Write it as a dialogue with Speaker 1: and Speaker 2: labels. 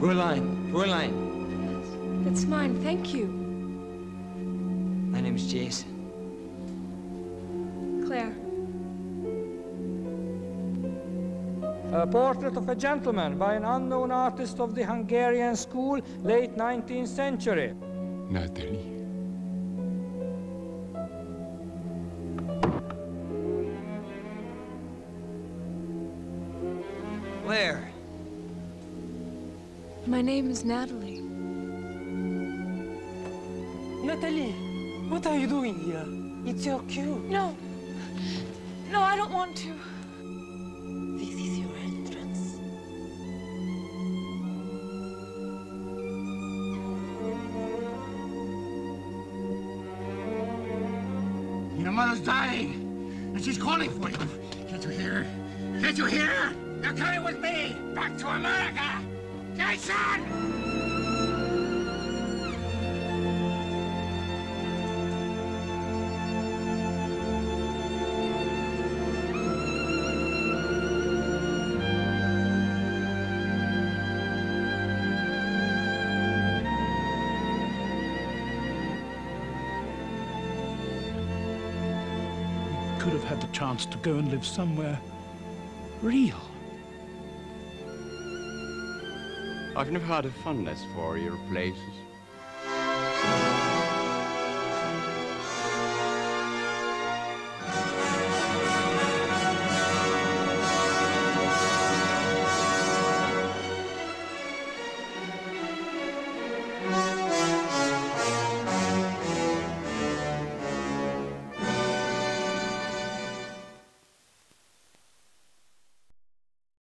Speaker 1: Poor line, poor line.
Speaker 2: That's mine, thank you.
Speaker 1: My name's Jason.
Speaker 2: Claire.
Speaker 3: A portrait of a gentleman by an unknown artist of the Hungarian school, late 19th century.
Speaker 4: Natalie.
Speaker 1: Where?
Speaker 2: My name is Natalie.
Speaker 5: Natalie, what are you doing here? It's your cue.
Speaker 2: No. No, I don't want to.
Speaker 5: This is your entrance.
Speaker 6: Your mother's dying, and she's calling for you. Can't you hear her? Can't you hear her? You're coming with me back to America! Jason!
Speaker 7: Could have had the chance to go and live somewhere real.
Speaker 4: I've never had a fondness for your places.